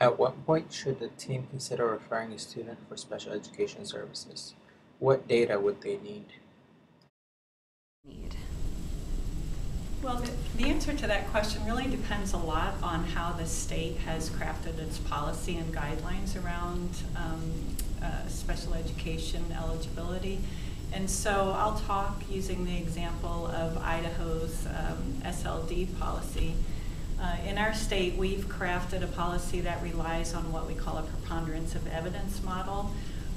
At what point should the team consider referring a student for special education services? What data would they need? Need. Well, the, the answer to that question really depends a lot on how the state has crafted its policy and guidelines around um, uh, special education eligibility. And so I'll talk using the example of Idaho's um, SLD policy. Uh, in our state, we've crafted a policy that relies on what we call a preponderance of evidence model,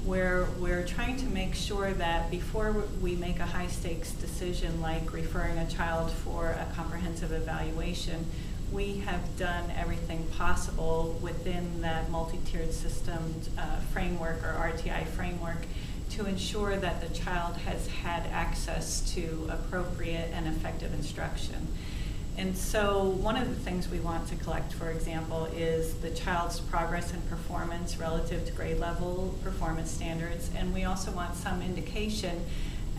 where we're trying to make sure that before we make a high stakes decision like referring a child for a comprehensive evaluation, we have done everything possible within that multi-tiered system uh, framework or RTI framework to ensure that the child has had access to appropriate and effective instruction. And so one of the things we want to collect, for example, is the child's progress and performance relative to grade level performance standards. And we also want some indication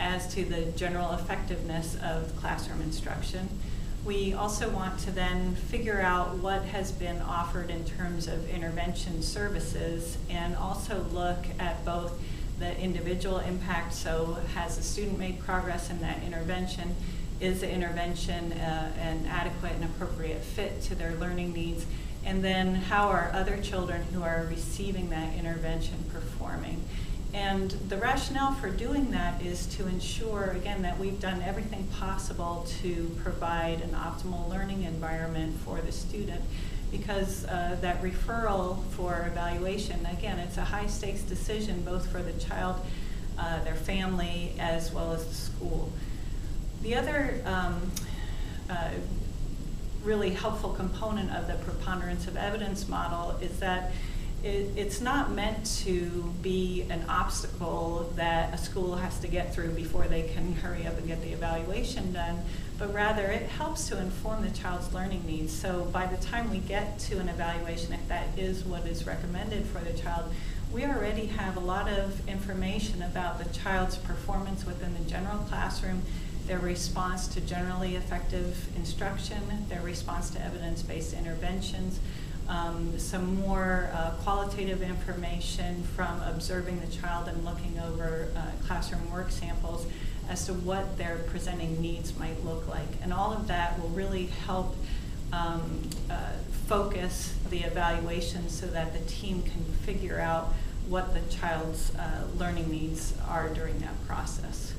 as to the general effectiveness of classroom instruction. We also want to then figure out what has been offered in terms of intervention services and also look at both the individual impact, so has the student made progress in that intervention, is the intervention uh, an adequate and appropriate fit to their learning needs? And then how are other children who are receiving that intervention performing? And the rationale for doing that is to ensure, again, that we've done everything possible to provide an optimal learning environment for the student because uh, that referral for evaluation, again, it's a high stakes decision both for the child, uh, their family, as well as the school. The other um, uh, really helpful component of the preponderance of evidence model is that it, it's not meant to be an obstacle that a school has to get through before they can hurry up and get the evaluation done, but rather it helps to inform the child's learning needs. So by the time we get to an evaluation, if that is what is recommended for the child, we already have a lot of information about the child's performance within the general classroom their response to generally effective instruction, their response to evidence-based interventions, um, some more uh, qualitative information from observing the child and looking over uh, classroom work samples as to what their presenting needs might look like. And all of that will really help um, uh, focus the evaluation so that the team can figure out what the child's uh, learning needs are during that process.